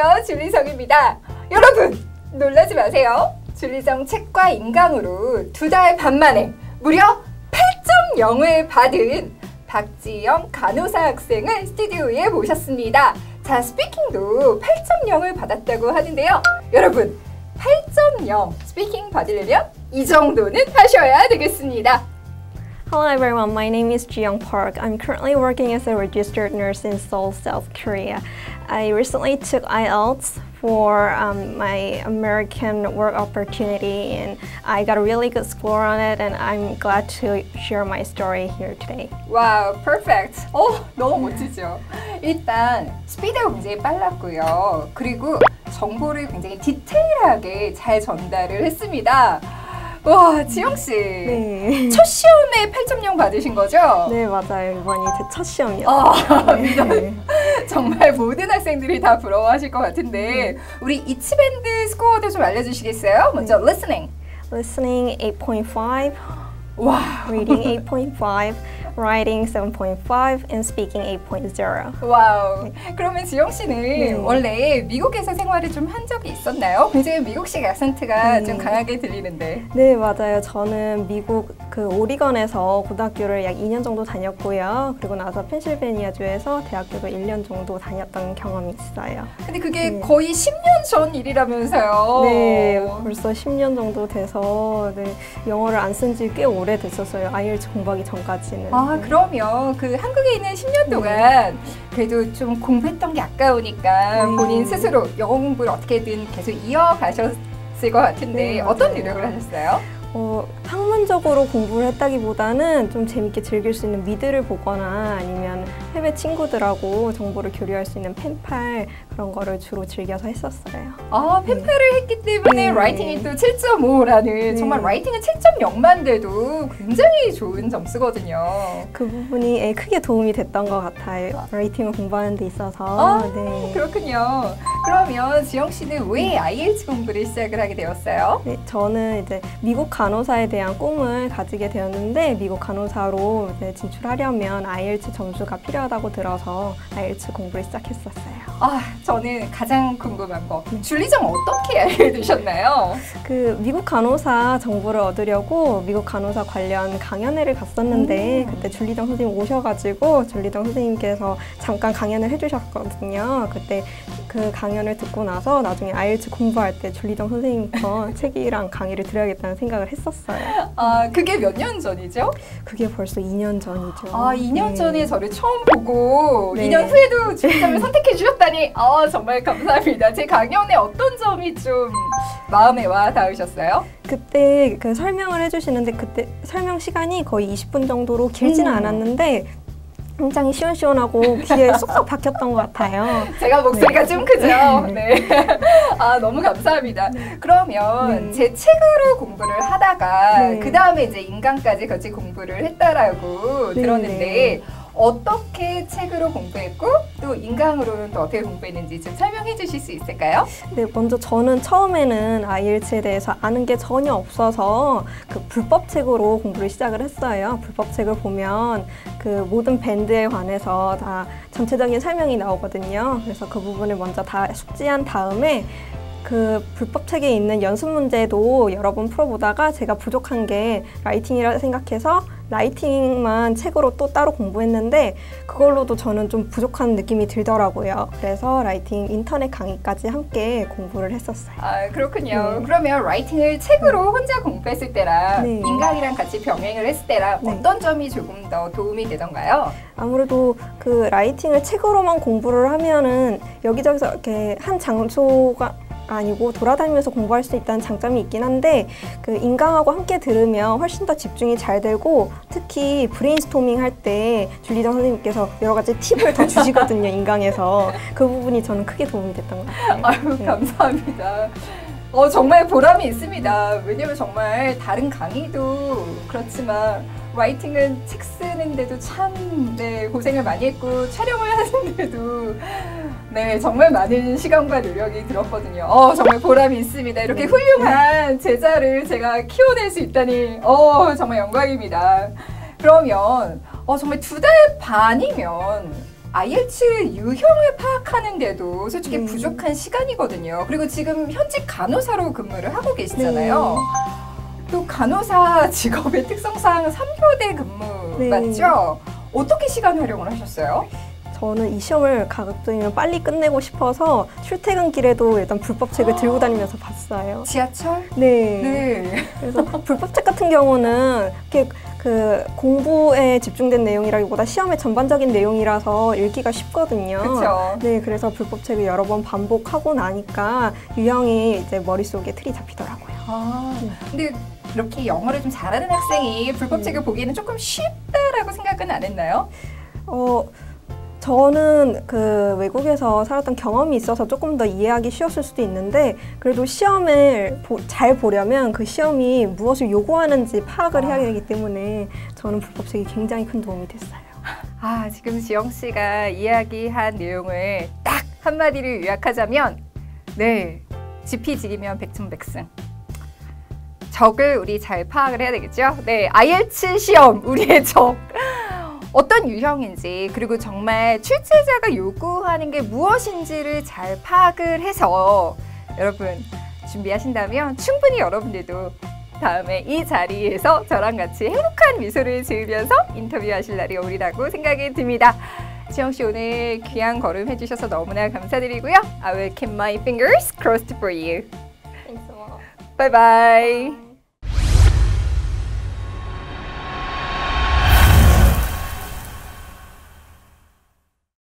안녕하세요. 줄리정입니다. 여러분, 놀라지 마세요. 줄리정 책과 인강으로 두 달 반 만에 무려 8.0을 받은 박지영 간호사 학생을 스튜디오에 모셨습니다. 자, speaking도 8.0을 받았다고 하는데요. 여러분, 8.0 speaking 받으려면 이 정도는 하셔야 되겠습니다. Hello everyone, my name is Jiyoung Park. I'm currently working as a registered nurse in Seoul, South Korea. I recently took IELTS for um, my American work opportunity and I got a really good score on it and I'm glad to share my story here today. 와우, perfect. 어, 너무 멋지죠? 일단 스피드가 굉장히 빨랐고요. 그리고 정보를 굉장히 디테일하게 잘 전달을 했습니다. 와, 지영 씨. 네. 첫 시험에 8.0 받으신 거죠? 네, 맞아요. 이번이 제 첫 시험이었어요. 아, 네. 정말 모든 학생들이 다 부러워하실 것 같은데 우리 each band score도 좀 알려주시겠어요? 먼저 listening. Listening 8.5, 와, reading 8.5, writing 7.5, and speaking 8.0. Wow. 그러면 지영 씨는 네. 원래 미국에서 생활을 좀 한 적이 있었나요? 굉장히 미국식 악센트가 네. 좀 강하게 들리는데. 네, 맞아요. 저는 미국 그 오리건에서 고등학교를 약 2년 정도 다녔고요. 그리고 나서 펜실베니아주에서 대학교도 1년 정도 다녔던 경험이 있어요. 근데 그게 네. 거의 10년 전 일이라면서요. 네, 벌써 10년 정도 돼서 네, 영어를 안 쓴 지 꽤 오래 됐었어요. 아이엘츠 공부하기 전까지는. 아, 네. 그러면 그 한국에 있는 10년 동안 그래도 좀 공부했던 게 아까우니까 네. 본인 스스로 영어 공부를 어떻게든 계속 이어가셨을 것 같은데 네, 어떤. 노력을 하셨어요? 어, 학문적으로 공부를 했다기보다는 좀 재밌게 즐길 수 있는 미드를 보거나 아니면 해외 친구들하고 정보를 교류할 수 있는 펜팔 그런 거를 주로 즐겨서 했었어요. 아, 펜팔을 했기 때문에 네. 라이팅이 또 7.5라는 네. 정말 라이팅은 7.0만 돼도 굉장히 좋은 점수거든요. 그 부분이 예, 크게 도움이 됐던 것 같아요. 레이팅을 공부하는 데 있어서. 아, 네. 그렇군요. 그러면 지영 씨는 왜 IELTS 공부를 시작을 하게 되었어요? 네, 저는 이제 미국 간호사에 대한 꿈을 가지게 되었는데 미국 간호사로 진출하려면 IELTS 점수가 필요하다 고 들어서 IELTS 공부를 시작했었어요. 아, 저는 가장 궁금한 거. 줄리정 어떻게 알게 되셨나요? 그 미국 간호사 정보를 얻으려고 미국 간호사 관련 강연회를 갔었는데 음. 그때 줄리정 선생님 오셔가지고 줄리정 선생님께서 잠깐 강연을 해주셨거든요. 그때 그 강연을 듣고 나서 나중에 IELTS 공부할 때 줄리정 선생님 거 책이랑 강의를 들어야겠다는 생각을 했었어요. 아, 그게 몇 년 전이죠? 그게 벌써 2년 전이죠. 아, 2년 네. 전에 저를 처음 보고 네. 2년 후에도 줄리정을 선택해 주셨다니 아, 정말 감사합니다. 제 강연에 어떤 점이 좀 마음에 와 닿으셨어요? 그때 그 설명을 해주시는데 그때 설명 시간이 거의 20분 정도로 길지는 음. 않았는데 굉장히 시원시원하고 귀에 쏙쏙 박혔던 것 같아요. 제가 목소리가 네. 좀 크죠? 네. 아, 너무 감사합니다. 그러면 네. 제 책으로 공부를 하다가 네. 그 다음에 이제 인강까지 같이 공부를 했다라고 네, 들었는데 네. 어떻게 책으로 공부했고 또 인강으로는 또 어떻게 공부했는지 좀 설명해 주실 수 있을까요? 네, 먼저 저는 처음에는 IELTS에 대해서 아는 게 전혀 없어서 그 불법 책으로 공부를 시작을 했어요. 불법 책을 보면 그 모든 밴드에 관해서 다 전체적인 설명이 나오거든요. 그래서 그 부분을 먼저 다 숙지한 다음에 그 불법 책에 있는 연습 문제도 여러 번 풀어보다가 제가 부족한 게 라이팅이라 생각해서 writing만 책으로 또 따로 공부했는데 그걸로도 저는 좀 부족한 느낌이 들더라고요. 그래서 writing 인터넷 강의까지 함께 공부를 했었어요. 아 그렇군요. 네. 그러면 writing을 책으로 혼자 공부했을 때랑 네. 인강이랑 같이 병행을 했을 때랑 네. 어떤 점이 조금 더 도움이 되던가요? 아무래도 그 writing을 책으로만 공부를 하면은 여기저기서 이렇게 한 장소가 아니고 돌아다니면서 공부할 수 있다는 장점이 있긴 한데 그 인강하고 함께 들으면 훨씬 더 집중이 잘 되고 특히 브레인스토밍 할 때 줄리정 선생님께서 여러 가지 팁을 더 주시거든요 인강에서 그 부분이 저는 크게 도움이 됐던 것 같아요. 아유 네. 감사합니다. 어 정말 보람이 있습니다. 왜냐면 정말 다른 강의도 그렇지만 writing은 책 쓰는데도 참 네, 고생을 많이 했고 촬영을 하는데도 네 정말 많은 시간과 노력이 들었거든요. 어 정말 보람이 있습니다. 이렇게 네. 훌륭한 제자를 제가 키워낼 수 있다니 어 정말 영광입니다. 그러면 어 정말 두 달 반이면 IELTS 유형을 파악하는데도 솔직히 음. 부족한 시간이거든요. 그리고 지금 현직 간호사로 근무를 하고 계시잖아요. 네. 또 간호사 직업의 특성상 3교대 근무 네. 맞죠? 어떻게 시간 활용을 하셨어요? 저는 이 시험을 가급적이면 빨리 끝내고 싶어서 출퇴근길에도 일단 불법책을 들고 다니면서 봤어요. 지하철? 네. 네. 그래서 불법책 같은 경우는 이렇게 그 공부에 집중된 내용이라기보다 시험의 전반적인 내용이라서 읽기가 쉽거든요. 그렇죠. 네, 그래서 불법책을 여러 번 반복하고 나니까 유형이 이제 머릿속에 틀이 잡히더라고요. 아, 근데 그렇게 영어를 좀 잘하는 학생이 불법책을 보기에는 조금 쉽다라고 생각은 안 했나요? 어, 저는 그 외국에서 살았던 경험이 있어서 조금 더 이해하기 쉬웠을 수도 있는데 그래도 시험을 보- 잘 보려면 그 시험이 무엇을 요구하는지 파악을 해야 되기 때문에 저는 불법책이 굉장히 큰 도움이 됐어요. 아, 지금 지영 씨가 이야기한 내용을 딱 한마디를 요약하자면, 네, 지피지기면 백승백승. 적을 우리 잘 파악을 해야 되겠죠? 네, IELTS 시험, 우리의 적. 어떤 유형인지, 그리고 정말 출제자가 요구하는 게 무엇인지를 잘 파악을 해서 여러분 준비하신다면 충분히 여러분들도 다음에 이 자리에서 저랑 같이 행복한 미소를 지으면서 인터뷰하실 날이 오리라고 생각이 듭니다. 지영 씨 오늘 귀한 걸음 해주셔서 너무나 감사드리고요. I will keep my fingers crossed for you. Bye bye.